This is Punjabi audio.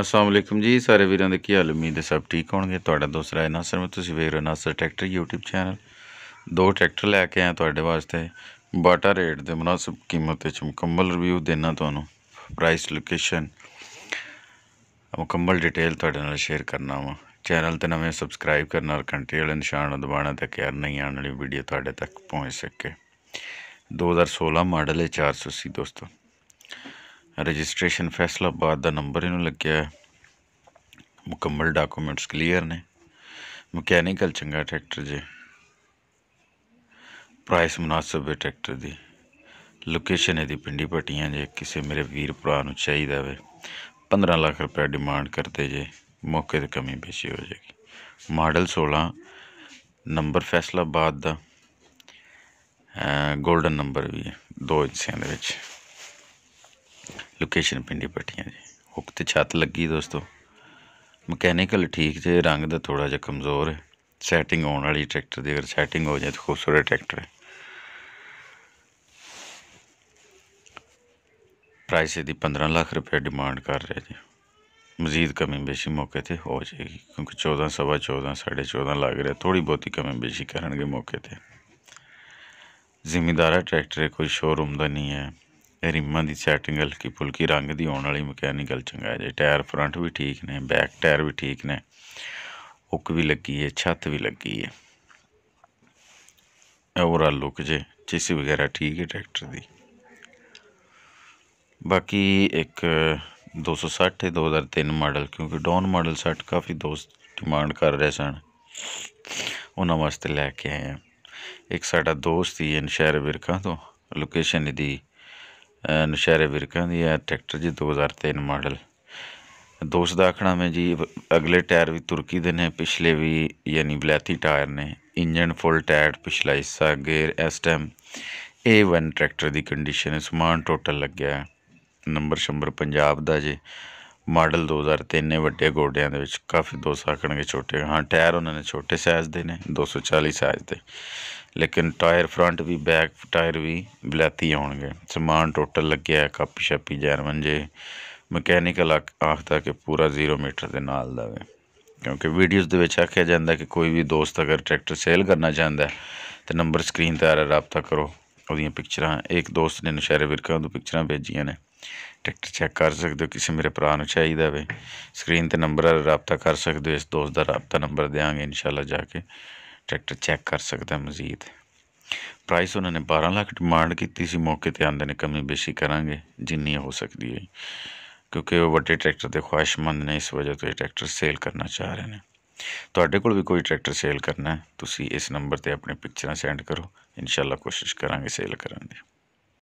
ਅਸਲਾਮ ਵਾਲੇਕੁਮ ਜੀ, ਸਾਰੇ ਵੀਰਾਂ ਦੇ ਕੀ ਹਾਲ? ਉਮੀਦ ਹੈ ਸਭ ਠੀਕ ਹੋਣਗੇ। ਤੁਹਾਡਾ ਦੋਸਤ ਰਾਏ ਨਾਸਰ ਮੈਂ, ਤੁਸੀਂ ਵੇਖ ਰਹੇ ਹੋ ਨਾਸਰ ਟਰੈਕਟਰ YouTube ਚੈਨਲ ਦੋ ਟਰੈਕਟਰ ਲੈ ਕੇ ਆਇਆ ਤੁਹਾਡੇ ਵਾਸਤੇ। ਬਾਟਾ ਰੇਟ ਦੇ ਮੁਨਾਸਬ ਕੀਮਤ ਵਿੱਚ ਮੁਕੰਮਲ ਰਿਵਿਊ ਦੇਣਾ ਤੁਹਾਨੂੰ। ਪ੍ਰਾਈਸ ਲੋਕੇਸ਼ਨ ਮੁਕੰਮਲ ਡਿਟੇਲ ਤੁਹਾਡੇ ਨਾਲ ਸ਼ੇਅਰ ਕਰਨਾ ਵਾ। ਚੈਨਲ ਤੇ ਨਵੇਂ ਸਬਸਕ੍ਰਾਈਬ ਕਰਨਾ ਔਰ ਘੰਟੀ ਵਾਲਾ ਨਿਸ਼ਾਨ ਦਬਾਉਣਾ ਤਾਂ ਕਿ ਨਹੀਂ ਆਉਣ ਵਾਲੀ ਵੀਡੀਓ ਤੁਹਾਡੇ ਤੱਕ ਪਹੁੰਚ ਸਕੇ। 2016 ਮਾਡਲ ਹੈ 480 ਦੋਸਤੋ। ਰਜਿਸਟ੍ਰੇਸ਼ਨ ਫੈਸਲਾਬਾਦ ਦਾ ਨੰਬਰ ਇਹਨੂੰ ਲੱਗਿਆ ਮੁਕੰਮਲ ਡਾਕੂਮੈਂਟਸ ਕਲੀਅਰ ਨੇ। ਮਕੈਨੀਕਲ ਚੰਗਾ ਟਰੈਕਟਰ ਜੇ। ਪ੍ਰਾਈਸ ਮੁਨਾਸਬ ਹੈ ਟਰੈਕਟਰ ਦੀ। ਲੋਕੇਸ਼ਨ ਇਹਦੀ ਪਿੰਡੀ ਪੱਟੀਆਂ ਜੇ। ਕਿਸੇ ਮੇਰੇ ਵੀਰ ਭਰਾ ਨੂੰ ਚਾਹੀਦਾ ਵੇ। 15 ਲੱਖ ਰੁਪਏ ਡਿਮਾਂਡ ਕਰਦੇ ਜੇ। ਮੌਕੇ ਤੇ ਕਮੀ ਪੇਸ਼ੀ ਹੋ ਜਾਏਗੀ। ਮਾਡਲ 16 ਨੰਬਰ ਫੈਸਲਾਬਾਦ ਦਾ। ਗੋਲਡਨ ਨੰਬਰ ਵੀ ਹੈ। ਦੋ ਹਿੱਸਿਆਂ ਦੇ ਵਿੱਚ। ਲੋਕੇਸ਼ਨ ਪਿੰਡੀ ਪੱਟੀਆਂ ਜੀ। ਹੁੱਕ ਤੇ ਛੱਤ ਲੱਗੀ ਦੋਸਤੋ। ਮਕੈਨੀਕਲ ਠੀਕ ਜੇ, ਰੰਗ ਦਾ ਥੋੜਾ ਜਿਹਾ ਕਮਜ਼ੋਰ ਹੈ। ਸੈਟਿੰਗ ਆਉਣ ਵਾਲੀ ਟਰੈਕਟਰ ਦੀ ਅਗਰ ਸੈਟਿੰਗ ਹੋ ਜਾਏ ਤਾਂ ਖੂਬਸੂਰਤ ਟਰੈਕਟਰ ਹੈ। ਪ੍ਰਾਈਸ ਇਹਦੀ 15 ਲੱਖ ਰੁਪਏ ਡਿਮਾਂਡ ਕਰ ਰਿਹਾ ਜੀ। ਮਜ਼ੀਦ ਕਮੀ ਬੇਸ਼ੀ ਮੌਕੇ ਤੇ ਹੋ ਜਾਏਗੀ, ਕਿਉਂਕਿ 14 ਸਵਾ 14 14.5 ਲੱਗ ਰਿਹਾ। ਥੋੜੀ ਬਹੁਤੀ ਕਮੀ ਬੇਸ਼ੀ ਕਰਨਗੇ ਮੌਕੇ ਤੇ। ਜ਼ਿਮੀਦਾਰਾ ਟਰੈਕਟਰ ਕੋਈ ਸ਼ੋਰੂਮ ਦਾ ਨਹੀਂ ਹੈ। ਰਿਮਾਂ ਦੀ ਸੈਟਿੰਗ ਹਲਕੀ ਫੁਲਕੀ ਰੰਗ ਦੀ ਆਉਣ ਵਾਲੀ ਮਕੈਨੀਕਲ ਚੰਗਾ ਜੇ। ਟਾਇਰ ਫਰੰਟ ਵੀ ਠੀਕ ਨੇ ਬੈਕ ਟਾਇਰ ਵੀ ਠੀਕ ਨੇ। ਹੁੱਕ ਵੀ ਲੱਗੀ ਹੈ, ਛੱਤ ਵੀ ਲੱਗੀ ਹੈ। ਓਵਰਆਲ ਲੁੱਕ ਜੇ, ਚੀਸੀ ਵਗੈਰਾ ਠੀਕ ਹੈ ਟਰੈਕਟਰ ਦੀ। ਬਾਕੀ ਇੱਕ 260 ਹੈ 2003 ਮਾਡਲ ਕਿਉਂਕਿ ਡਾਊਨ ਮਾਡਲ 60 ਕਾਫੀ ਦੋਸਤ ਡਿਮਾਂਡ ਕਰ ਰਹੇ ਸਨ। ਉਹਨਾਂ ਵਾਸਤੇ ਲੈ ਕੇ ਆਏ ਹਾਂ। ਇੱਕ ਸਾਡਾ ਦੋਸਤ ਹੀ ਹੈ, ਸ਼ਹਿਰ ਵਿਰਕਾਂ ਤੋਂ। ਲੋਕੇਸ਼ਨ ਇਹਦੀ ਨਸ਼ਹਿਰੇ ਵਿਰਕਾਂ ਦੀ ਹੈ, ਟਰੈਕਟਰ ਜੀ 2003 ਮਾਡਲ। ਦੋਸਤ ਦਾ ਆਖਣਾ ਮੈਂ ਜੀ, ਅਗਲੇ ਟਾਇਰ ਵੀ ਤੁਰਕੀ ਦੇ ਨੇ, ਪਿਛਲੇ ਵੀ ਯਾਨੀ ਬਲੈਤੀ ਟਾਇਰ ਨੇ, ਇੰਜਨ ਫੁੱਲ ਟਾਇਰ, ਪਿਛਲਾ ਹਿੱਸਾ, ਗੇਅਰ, ਇਸ ਟਾਈਮ A1 ਟਰੈਕਟਰ ਦੀ ਕੰਡੀਸ਼ਨ ਹੈ, ਸਮਾਨ ਟੋਟਲ ਲੱਗਿਆ ਨੰਬਰ ਸ਼ੰਬਰ ਪੰਜਾਬ ਦਾ ਜੇ, ਮਾਡਲ 2003 ਨੇ ਵੱਡੇ ਗੋਡਿਆਂ ਦੇ ਵਿੱਚ, ਕਾਫੀ ਦੋਸਤ ਆਖਣਗੇ ਛੋਟੇ। ਹਾਂ, ਟਾਇਰ ਉਹਨਾਂ ਨੇ ਛੋਟੇ ਸਾਈਜ਼ ਦੇ ਨੇ 240 ਸਾਈਜ਼ ਦੇ। ਲੇਕਿਨ ਟਾਇਰ ਫਰੰਟ ਵੀ, ਬੈਕ ਟਾਇਰ ਵੀ ਬਲੈਤੀ ਆਉਣਗੇ। ਸਮਾਨ ਟੋਟਲ ਲੱਗਿਆ ਕਾਪੀ ਛਾਪੀ ਜਰਮਨ ਜੇ ਮਕੈਨੀਕਲ ਆਖਦਾ ਕਿ ਪੂਰਾ 0 ਮੀਟਰ ਦੇ ਨਾਲ ਦਾ ਵੇ। ਕਿਉਂਕਿ ਵੀਡੀਓਜ਼ ਦੇ ਵਿੱਚ ਆਖਿਆ ਜਾਂਦਾ ਕਿ ਕੋਈ ਵੀ ਦੋਸਤ ਅਗਰ ਟਰੈਕਟਰ ਸੇਲ ਕਰਨਾ ਚਾਹੁੰਦਾ ਤੇ ਨੰਬਰ ਸਕਰੀਨ ਤੇ ਆ ਰਿਹਾ, ਰਾਬਤਾ ਕਰੋ। ਉਹਦੀਆਂ ਪਿਕਚਰਾਂ, ਇੱਕ ਦੋਸਤ ਨੇ ਨਸ਼ਹਿਰੇ ਵਿਰਕਾਂ ਤੋਂ ਪਿਕਚਰਾਂ ਭੇਜੀਆਂ ਨੇ। ਟਰੈਕਟਰ ਚੈੱਕ ਕਰ ਸਕਦੇ ਹੋ, ਕਿਸੇ ਮੇਰੇ ਭਰਾ ਨੂੰ ਚਾਹੀਦਾ ਵੇ। ਸਕਰੀਨ ਤੇ ਨੰਬਰ ਰਾਬਤਾ ਕਰ ਸਕਦੇ ਹੋ, ਇਸ ਦੋਸਤ ਦਾ ਰਾਬਤਾ ਨੰਬਰ ਦੇਵਾਂਗੇ ਇਨਸ਼ਾਅੱਲਾ ਜਾ ਕੇ। ਟਰੈਕਟਰ ਚੈੱਕ ਕਰ ਸਕਦਾ ਮਜ਼ੀਦ। ਪ੍ਰਾਈਸ ਉਹਨਾਂ ਨੇ 12 ਲੱਖ ਡਿਮਾਂਡ ਕੀਤੀ ਸੀ, ਮੌਕੇ ਤੇ ਆਂਦੇ ਨੇ ਕਮੀ ਬੇਸ਼ੀ ਕਰਾਂਗੇ, ਜਿੰਨੀ ਹੋ ਸਕਦੀ ਹੈ। ਕਿਉਂਕਿ ਉਹ ਵੱਡੇ ਟਰੈਕਟਰ ਦੇ ਖੁਆਇਸ਼ਮੰਦ ਨੇ, ਇਸ ਵਜ੍ਹਾ ਤੋਂ ਇਹ ਟਰੈਕਟਰ ਸੇਲ ਕਰਨਾ ਚਾਹ ਰਹੇ ਨੇ। ਤੁਹਾਡੇ ਕੋਲ ਵੀ ਕੋਈ ਟਰੈਕਟਰ ਸੇਲ ਕਰਨਾ ਹੈ, ਤੁਸੀਂ ਇਸ ਨੰਬਰ ਤੇ ਆਪਣੇ ਪਿਕਚਰਾਂ ਸੈਂਡ ਕਰੋ। ਇਨਸ਼ਾਅੱਲਾ ਕੋਸ਼ਿਸ਼ ਕਰਾਂਗੇ ਸੇਲ ਕਰਨ ਦੀ।